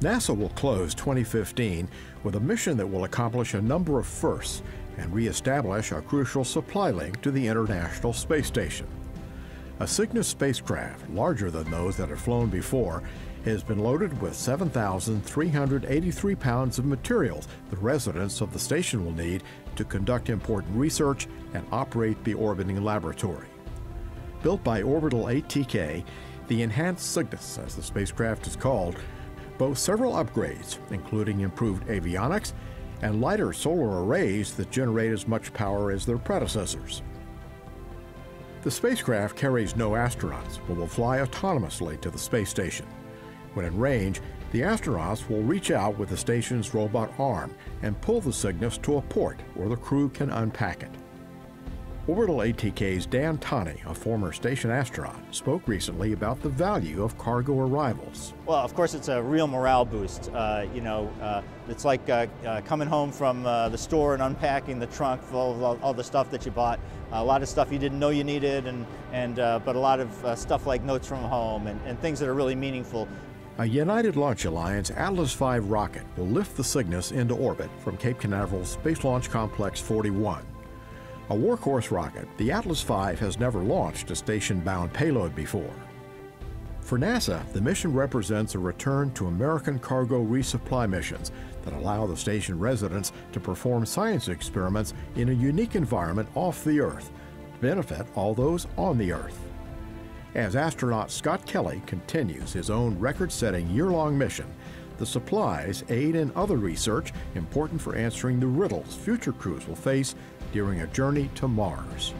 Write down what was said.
NASA will close 2015 with a mission that will accomplish a number of firsts and reestablish a crucial supply link to the International Space Station. A Cygnus spacecraft, larger than those that have flown before, has been loaded with 7,383 pounds of materials the residents of the station will need to conduct important research and operate the orbiting laboratory. Built by Orbital ATK, the Enhanced Cygnus, as the spacecraft is called, boasts several upgrades, including improved avionics and lighter solar arrays that generate as much power as their predecessors. The spacecraft carries no astronauts, but will fly autonomously to the space station. When in range, the astronauts will reach out with the station's robot arm and pull the Cygnus to a port where the crew can unpack it. Orbital ATK's Dan Tani, a former station astronaut, spoke recently about the value of cargo arrivals. Well, of course, it's a real morale boost. Uh, you know, uh, it's like uh, uh coming home from uh, the store and unpacking the trunk full of all, all, the stuff that you bought. a lot of stuff you didn't know you needed, and, and uh, but a lot of stuff like notes from home and, and things that are really meaningful. A United Launch Alliance Atlas V rocket will lift the Cygnus into orbit from Cape Canaveral Space Launch Complex 41. A workhorse rocket, the Atlas V has never launched a station-bound payload before. For NASA, the mission represents a return to American cargo resupply missions that allow the station residents to perform science experiments in a unique environment off the Earth to benefit all those on the Earth. As astronaut Scott Kelly continues his own record-setting year-long mission, the supplies aid and other research important for answering the riddles future crews will face during a journey to Mars.